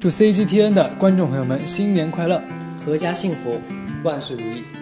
祝 cgtn 的观众朋友们新年快乐。阖家幸福万事如意。